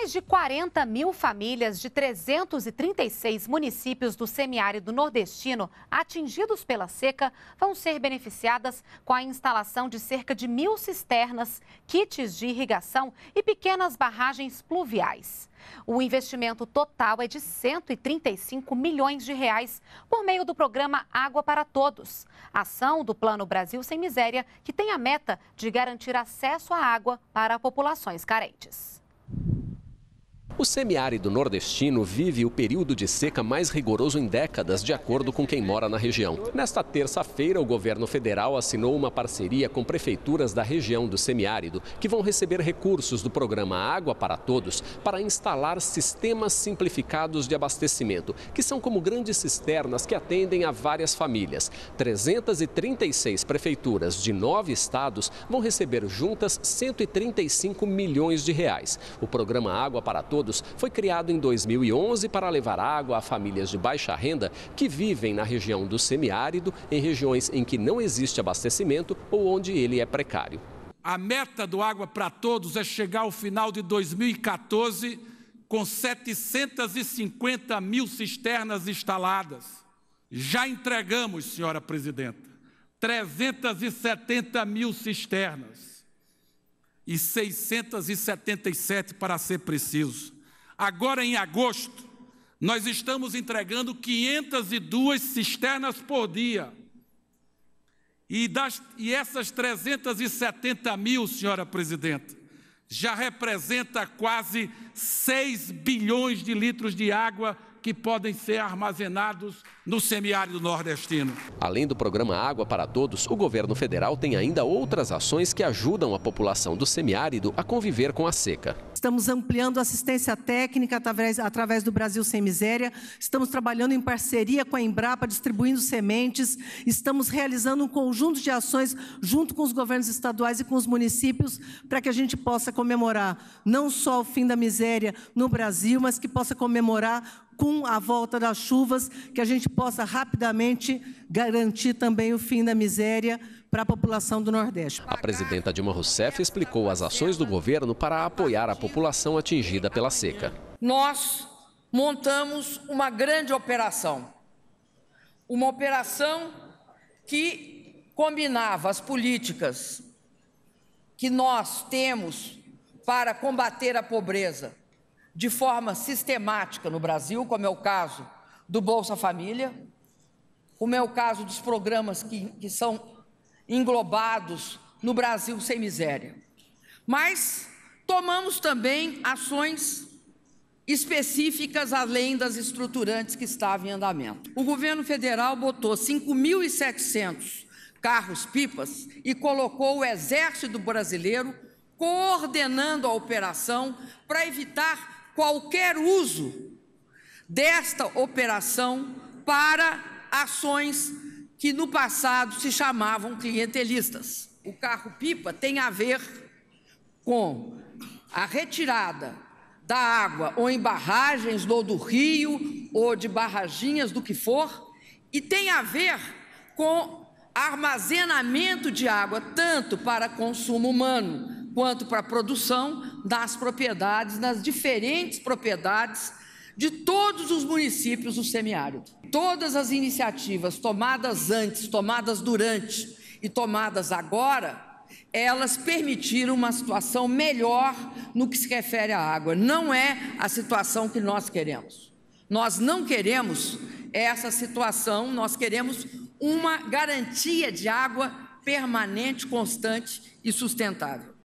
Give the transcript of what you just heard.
Mais de 40 mil famílias de 336 municípios do semiárido nordestino atingidos pela seca vão ser beneficiadas com a instalação de cerca de mil cisternas, kits de irrigação e pequenas barragens pluviais. O investimento total é de 135 milhões de reais por meio do programa Água para Todos, ação do Plano Brasil Sem Miséria, que tem a meta de garantir acesso à água para populações carentes. O semiárido nordestino vive o período de seca mais rigoroso em décadas, de acordo com quem mora na região. Nesta terça-feira, o governo federal assinou uma parceria com prefeituras da região do semiárido, que vão receber recursos do programa Água para Todos para instalar sistemas simplificados de abastecimento, que são como grandes cisternas que atendem a várias famílias. 336 prefeituras de nove estados vão receber juntas 135 milhões de reais. O programa Água para Todos Foi criado em 2011 para levar água a famílias de baixa renda que vivem na região do semiárido, em regiões em que não existe abastecimento ou onde ele é precário. A meta do Água para Todos é chegar ao final de 2014 com 750 mil cisternas instaladas. Já entregamos, senhora presidenta, 370 mil cisternas e 677 para ser preciso. Agora, em agosto, nós estamos entregando 502 cisternas por dia. E, das, e essas 370 mil, senhora presidenta, já representa quase 6 bilhões de litros de água que podem ser armazenados no semiárido nordestino. Além do programa Água para Todos, o governo federal tem ainda outras ações que ajudam a população do semiárido a conviver com a seca. Estamos ampliando assistência técnica através, através do Brasil Sem Miséria, estamos trabalhando em parceria com a Embrapa, distribuindo sementes, estamos realizando um conjunto de ações junto com os governos estaduais e com os municípios para que a gente possa comemorar não só o fim da miséria no Brasil, mas que possa comemorar com a volta das chuvas, que a gente possa rapidamente garantir também o fim da miséria para a população do Nordeste. A presidenta Dilma Rousseff explicou as ações do governo para apoiar a população atingida pela seca. Nós montamos uma grande operação. Uma operação que combinava as políticas que nós temos para combater a pobreza, de forma sistemática no Brasil, como é o caso do Bolsa Família, como é o caso dos programas que, que são englobados no Brasil Sem Miséria. Mas tomamos também ações específicas além das estruturantes que estavam em andamento. O governo federal botou 5.700 carros-pipas e colocou o Exército Brasileiro coordenando a operação para evitar qualquer uso desta operação para ações que no passado se chamavam clientelistas. O carro-pipa tem a ver com a retirada da água ou em barragens ou do rio ou de barraginhas do que for e tem a ver com armazenamento de água tanto para consumo humano quanto para a produção das propriedades, nas diferentes propriedades de todos os municípios do semiárido. Todas as iniciativas tomadas antes, tomadas durante e tomadas agora, elas permitiram uma situação melhor no que se refere à água. Não é a situação que nós queremos. Nós não queremos essa situação, nós queremos uma garantia de água permanente, constante e sustentável.